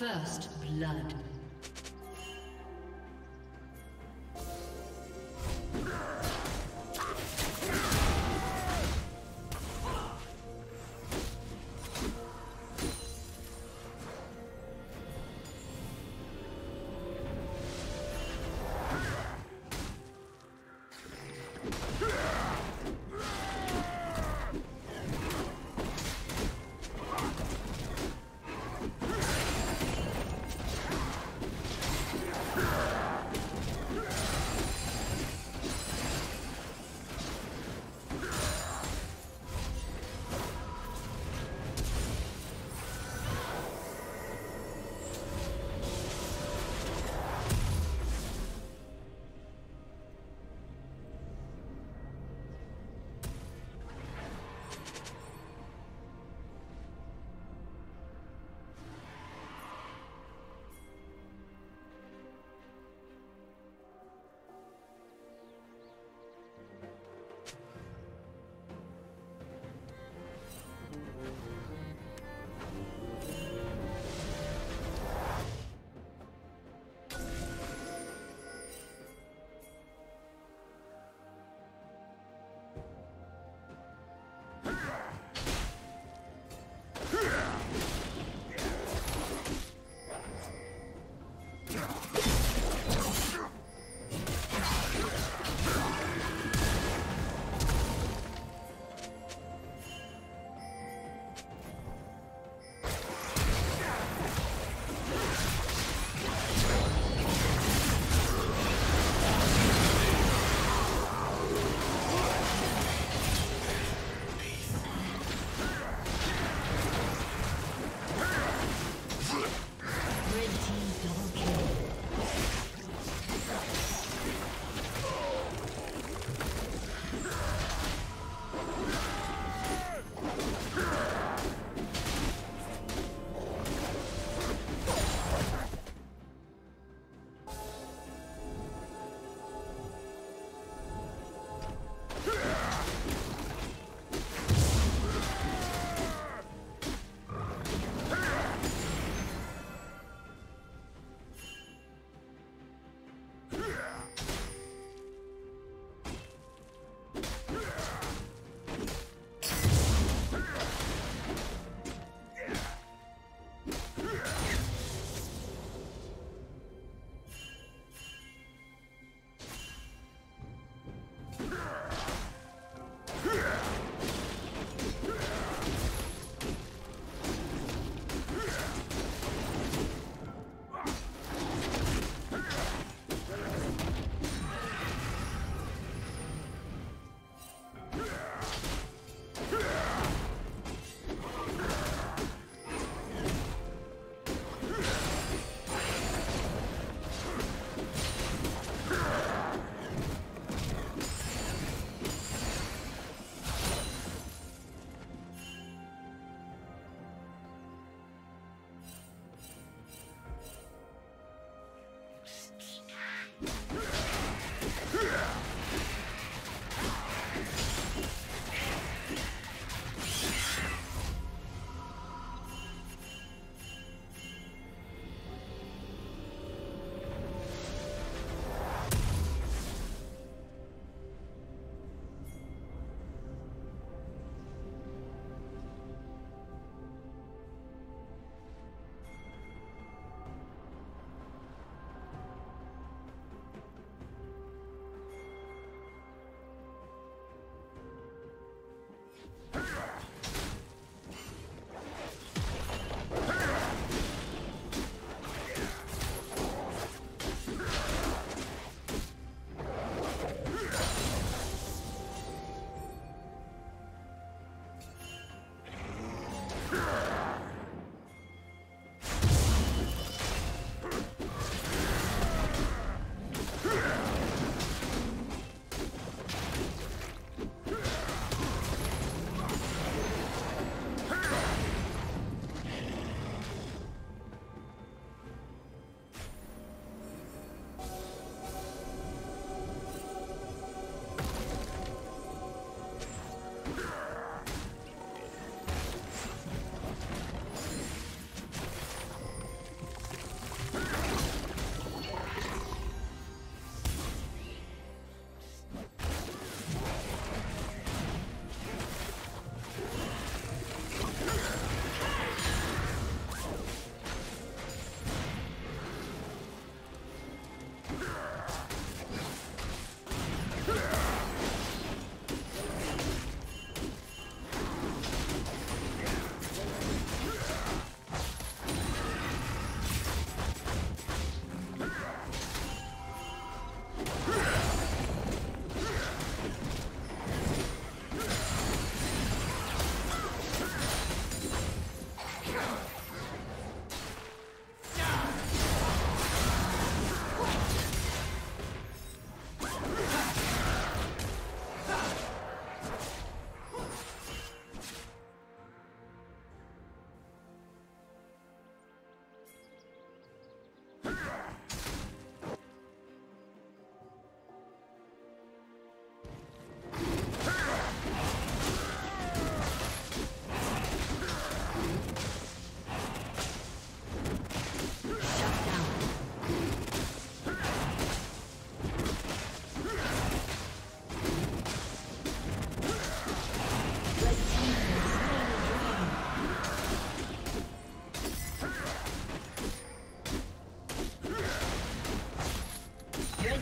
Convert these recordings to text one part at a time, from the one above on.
First blood.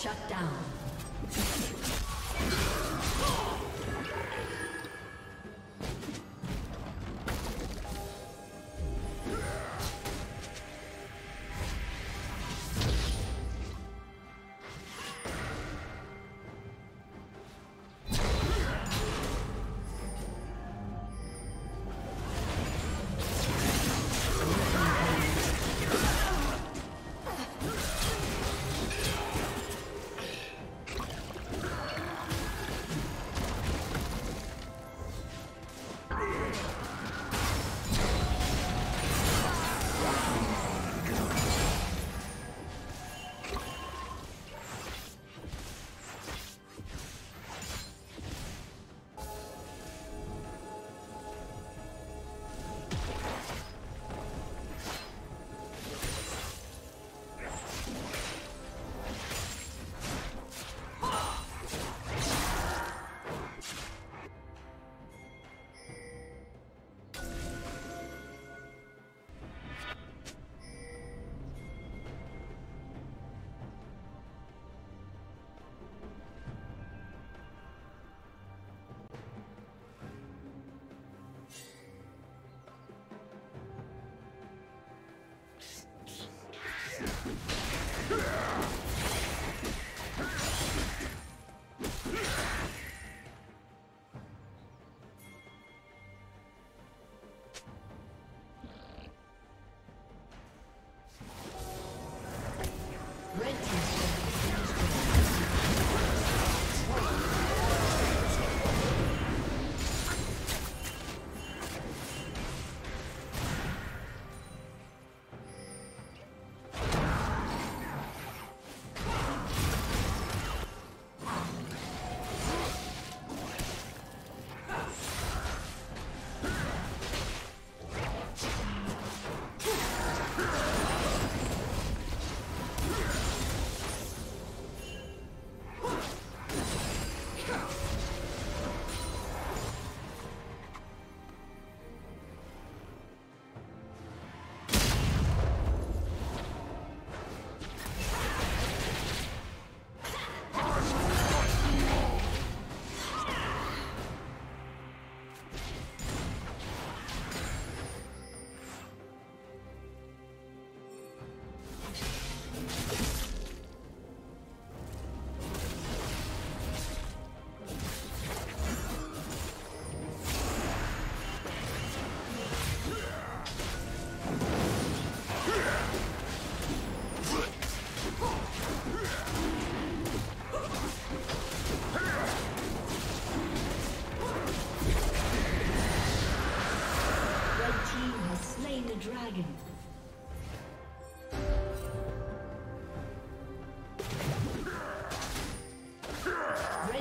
Shut down.